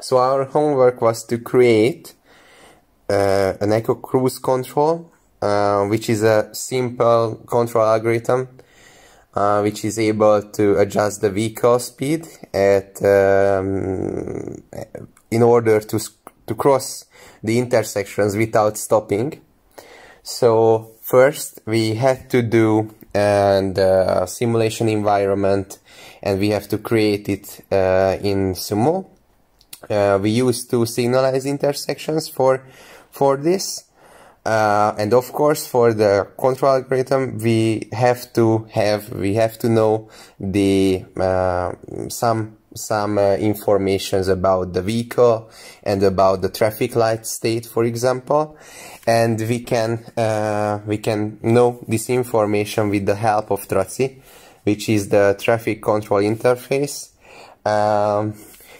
So our homework was to create uh, an Eco Cruise control, uh, which is a simple control algorithm uh, which is able to adjust the vehicle speed at um, in order to to cross the intersections without stopping. So first we had to do and uh, simulation environment and we have to create it uh, in Sumo. Uh, we use two signalized intersections for for this. Uh, and of course for the control algorithm we have to have we have to know the uh, some some uh, informations about the vehicle and about the traffic light state for example. And we can uh, we can know this information with the help of TRACI which is the traffic control interface. Um,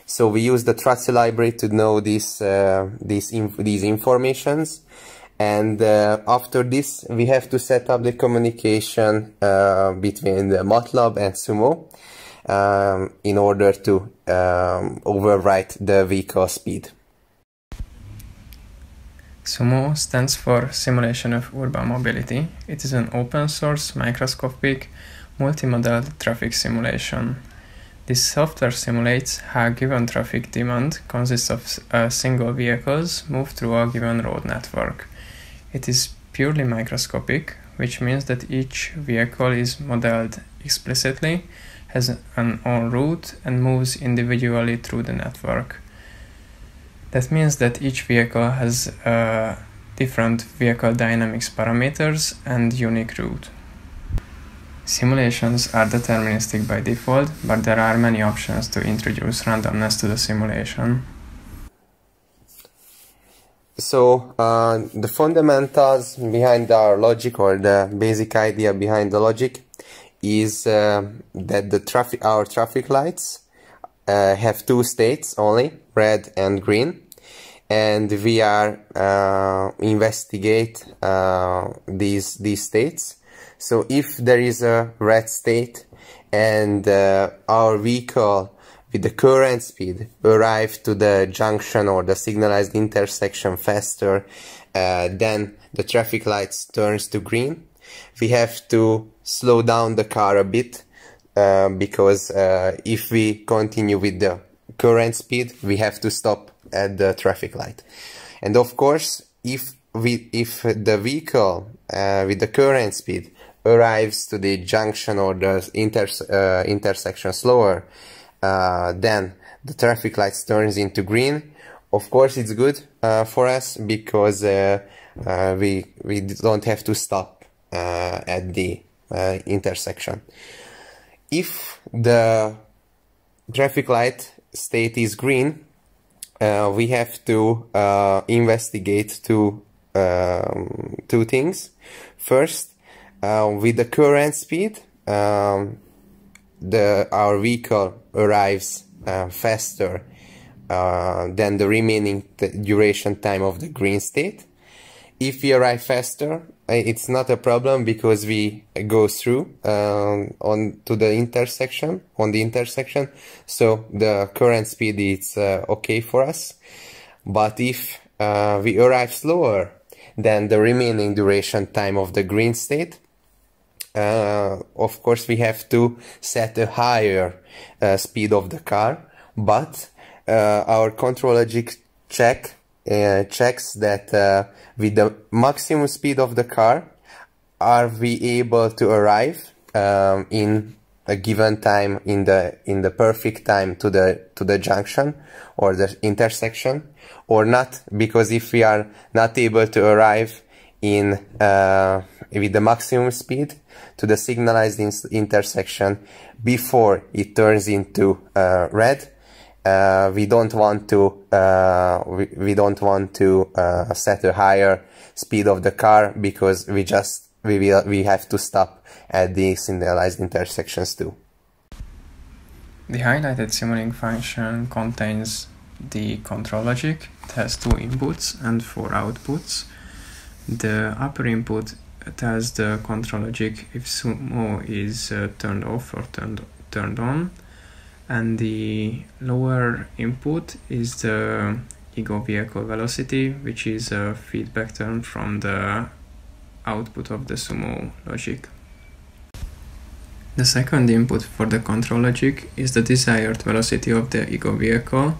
so we use the TRACI library to know this, uh, this inf these informations and uh, after this we have to set up the communication uh, between the MATLAB and Sumo um, in order to um, overwrite the vehicle speed. SUMO stands for Simulation of Urban Mobility. It is an open source, microscopic, multimodal traffic simulation. This software simulates how given traffic demand consists of uh, single vehicles move through a given road network. It is purely microscopic, which means that each vehicle is modeled explicitly, has an own route, and moves individually through the network. That means that each vehicle has uh, different vehicle dynamics parameters and unique route. Simulations are deterministic by default, but there are many options to introduce randomness to the simulation. So uh, the fundamentals behind our logic or the basic idea behind the logic is uh, that the traffic our traffic lights uh, have two states only red and green and we are uh, investigate uh, these these states so if there is a red state and uh, our vehicle with the current speed arrive to the junction or the signalized intersection faster uh, then the traffic lights turns to green. We have to slow down the car a bit uh, because uh, if we continue with the current speed we have to stop at the traffic light. And of course if if the vehicle uh, with the current speed arrives to the junction or the uh, intersection slower uh, then the traffic lights turns into green. Of course, it's good uh, for us because uh, uh we we don't have to stop at the intersection. If the traffic light state is green, we have to investigate two um, two things. First, with the current speed, um, the our vehicle arrives uh, faster uh, than the remaining duration time of the green state. If we arrive faster, uh, it's not a problem because we go through um, on to the intersection on the intersection, so the current speed is uh, okay for us. But if uh, we arrive slower than the remaining duration time of the green state, uh, of course we have to set a higher uh, speed of the car but uh, our control logic check uh, checks that uh, with the maximum speed of the car are we able to arrive um, in a given time in the in the perfect time to the to the junction or the intersection or not because if we are not able to arrive in uh, with the maximum speed to the signalized in intersection before it turns into uh, red. Uh, we don't want to uh, we, we, don't want to uh, set a higher speed of the car because we just we will we have to stop at the signalized intersections too. The highlighted simulink function contains the control logic. It has two inputs and four outputs. The upper input tells the control logic if sumo is uh, turned off or turned turned on and the lower input is the ego vehicle velocity which is a feedback term from the output of the sumo logic. The second input for the control logic is the desired velocity of the ego vehicle.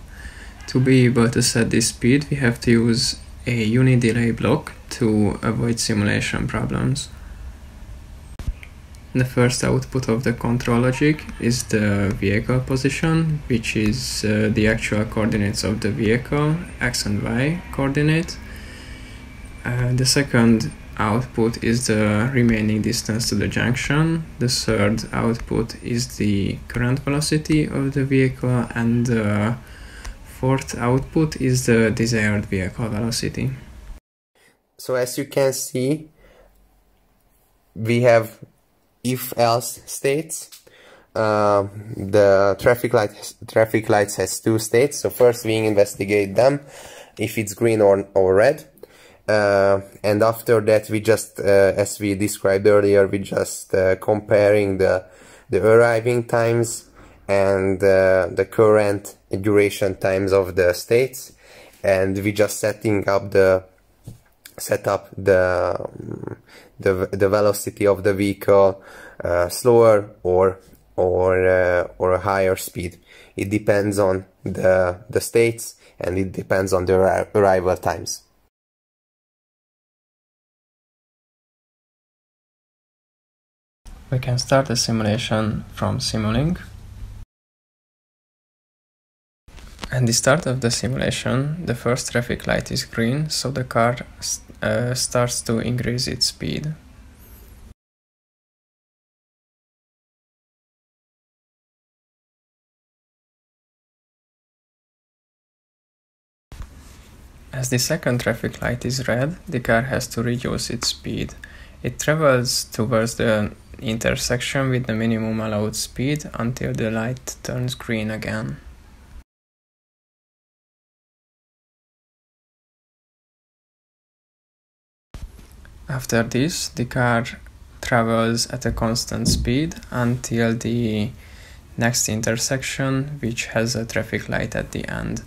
To be able to set this speed we have to use a unit-delay block to avoid simulation problems. The first output of the control logic is the vehicle position, which is uh, the actual coordinates of the vehicle, x and y coordinate. Uh, the second output is the remaining distance to the junction. The third output is the current velocity of the vehicle and the fourth output is the desired vehicle velocity. So as you can see, we have if-else states. Uh, the traffic light traffic lights has two states. So first we investigate them, if it's green or, or red. Uh, and after that we just, uh, as we described earlier, we just uh, comparing the the arriving times and uh, the current duration times of the states, and we just setting up the set up the the, the velocity of the vehicle uh, slower or or uh, or a higher speed. It depends on the the states and it depends on the arrival times. We can start the simulation from Simulink. At the start of the simulation, the first traffic light is green, so the car uh, starts to increase its speed. As the second traffic light is red, the car has to reduce its speed. It travels towards the intersection with the minimum allowed speed until the light turns green again. After this, the car travels at a constant speed until the next intersection, which has a traffic light at the end.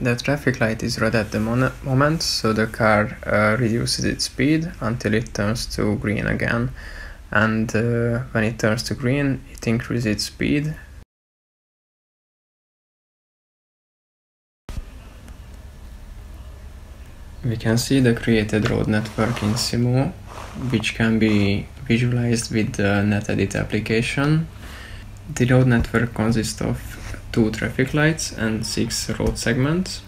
The traffic light is red at the moment, so the car uh, reduces its speed until it turns to green again. And uh, when it turns to green, it increases its speed we can see the created road network in SUMO, which can be visualized with the NetEdit application. The road network consists of two traffic lights and six road segments.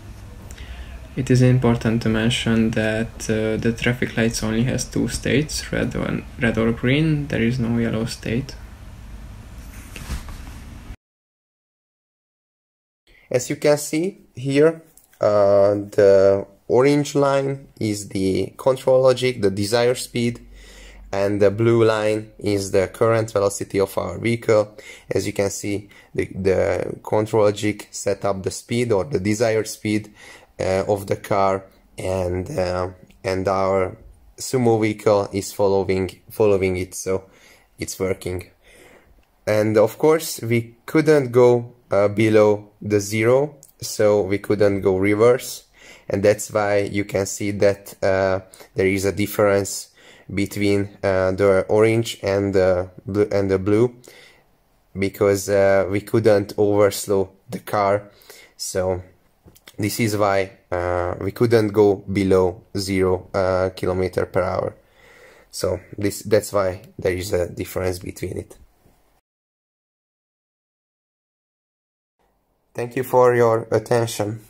It is important to mention that uh, the traffic lights only has two states, red, or, red or green, there is no yellow state. As you can see here, uh, the orange line is the control logic, the desired speed, and the blue line is the current velocity of our vehicle. As you can see, the, the control logic set up the speed or the desired speed uh, of the car and uh, and our sumo vehicle is following following it so it's working and of course we couldn't go uh, below the zero so we couldn't go reverse and that's why you can see that uh, there is a difference between uh, the orange and the blue and the blue because uh, we couldn't overslow the car. So this is why uh, we couldn't go below zero uh, kilometer per hour. So this that's why there is a difference between it. Thank you for your attention